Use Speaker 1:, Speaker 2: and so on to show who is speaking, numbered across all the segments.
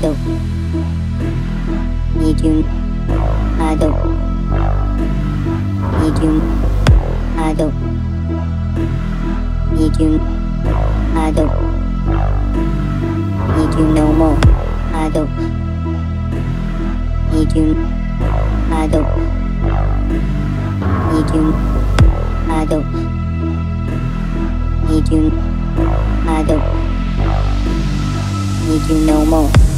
Speaker 1: I don't need you. I don't need you no more. Don't need you. I don't need you. I don't need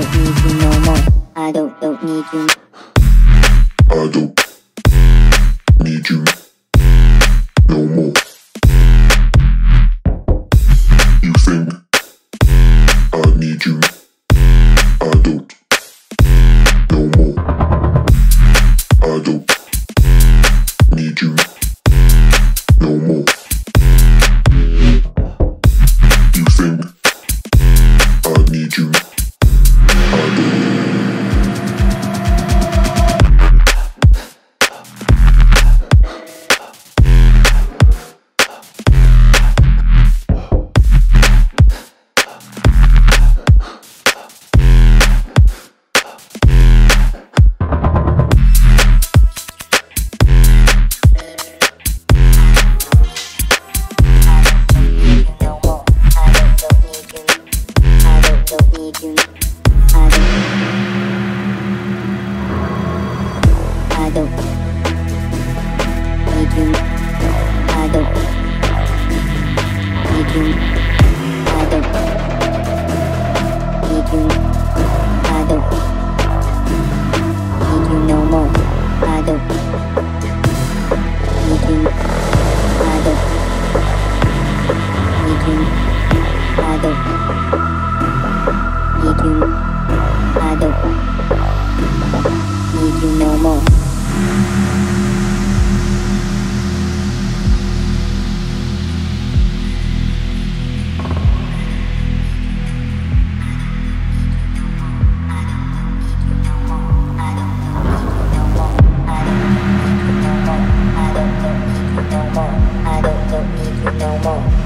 Speaker 1: don't don't need you no more. I don't don't need you. I don't I don't need you. No more.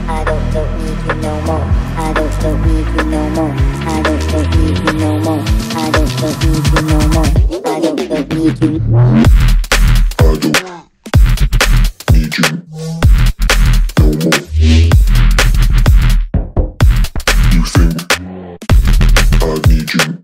Speaker 1: I don't don't need you no more. I don't need you
Speaker 2: no more. I don't need you no more. I don't
Speaker 1: need you no more. I don't don't need you. I don't need you no more. You think I need you?